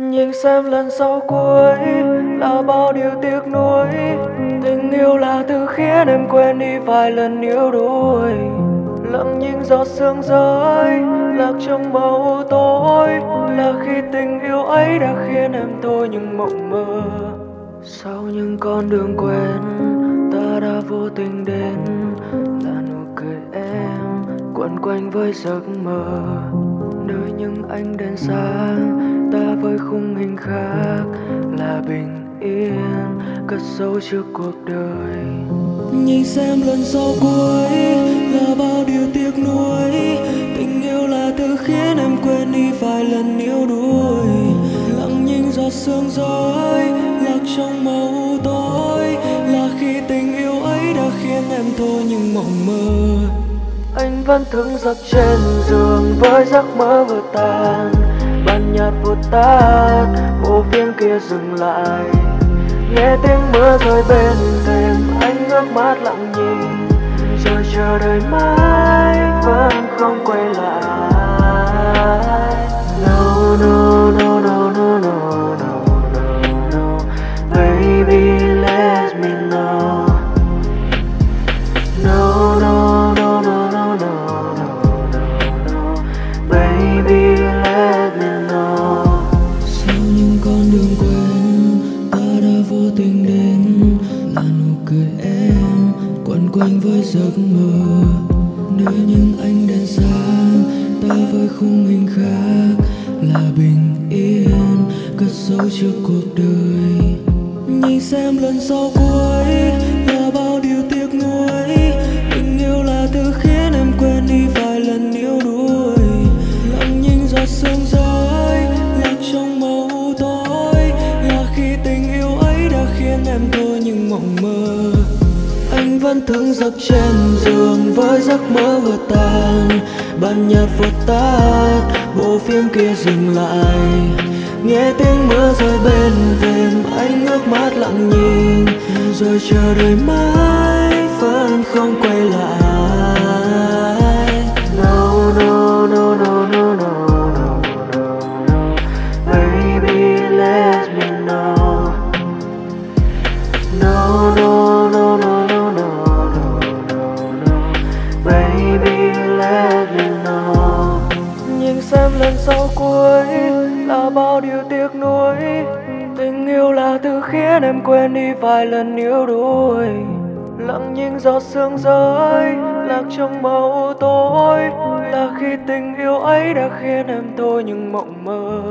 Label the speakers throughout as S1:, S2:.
S1: nhìn xem lần sau cuối là bao điều tiếc nuối. Tình yêu là thứ khiến em quên đi vài lần yếu đuối lặng nhìn giọt sương rơi, lạc trong màu tối. Là khi tình yêu ấy đã khiến em thôi những mộng mơ. Sau những con đường quen, ta đã vô tình đến. Là nụ cười em quẩn quanh với giấc mơ. Nơi những ánh đèn sáng khung hình khác là bình yên cất giấu trước cuộc đời. Nhìn xem lần sau cuối là bao điều tiếc nuối. Tình yêu là thứ khiến em quên đi vài lần yếu đuối lặng nhìn giọt sương rơi lạc trong màu tối. Là khi tình yêu ấy đã khiến em thôi những mộng mơ. Anh vẫn thức giấc trên giường với giấc mơ vừa tàn ban nhạc vụt tắt bộ phim kia dừng lại. Nghe tiếng mưa rơi bên thềm anh ngước mắt lặng nhìn. Rồi chờ đợi mãi, vẫn không quay lại. Nơi những ánh đèn sáng ta với khung hình khác là bình yên, cất giấu trước cuộc đời. Nhìn xem lần sau cuối là bao điều tiếc nuối. Tình yêu là thứ khiến em quên đi vài lần yếu đuối lặng nhìn giọt sương rơi, lạc trong màu tối. Là khi tình yêu ấy đã khiến em thôi những mộng mơ vẫn thức giấc trên giường với giấc mơ vừa tan ban nhạc vừa tắt bộ phim kia dừng lại nghe tiếng mưa rơi bên thềm anh ngước mắt lặng nhìn rồi chờ đợi mãi vẫn không quay lại no no no no no no Baby, let me know. No, no. Xem lần sau cuối là bao điều tiếc nuối. Tình yêu là thứ khiến em quên đi vài lần yếu đuối lặng nhìn giọt sương rơi, lạc trong màu tối. Là khi tình yêu ấy đã khiến em thôi những mộng mơ.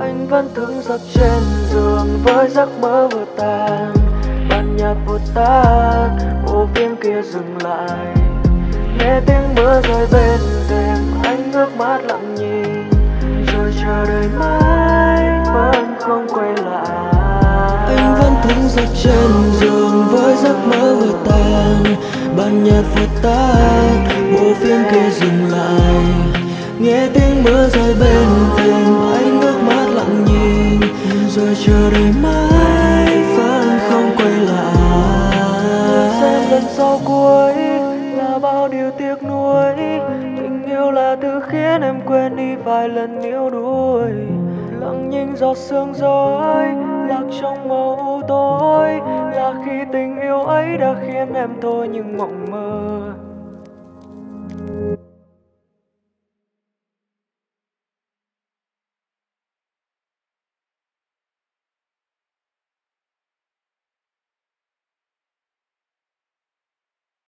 S1: Anh vẫn thức giấc trên giường với giấc mơ vừa tàn ban nhạc vừa tan, bộ phim kia dừng lại. Nghe tiếng mưa rơi bên thềm anh ngước mắt lặng nhìn rồi chờ đợi mãi vẫn không quay lại. Anh vẫn thức giấc trên giường với giấc mơ vừa tàn ban nhạc vụt tắt bộ phim kia dừng lại. Nghe tiếng mưa rơi bên thềm anh ngước mắt lặng nhìn rồi chờ đợi mãi vẫn không quay lại. Xem lần sau cuối khiến em quên đi vài lần yếu đuối lặng nhìn giọt sương rơi, lạc trong màu tối. Là khi tình yêu ấy đã khiến em thôi những mộng mơ.